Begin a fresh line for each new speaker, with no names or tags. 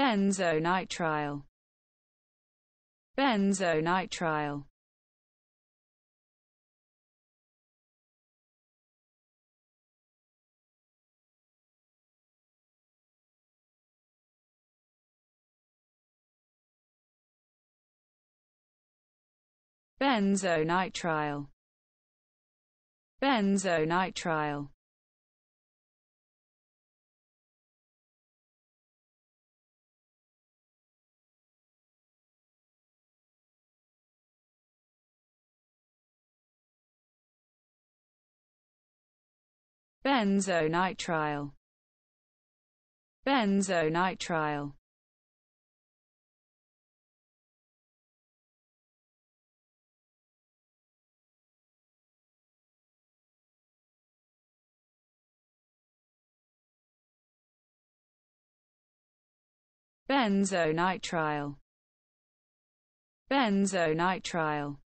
benzonitrile benzonitrile benzonitrile benzonitrile benzonitrile benzonitrile benzonitrile benzonitrile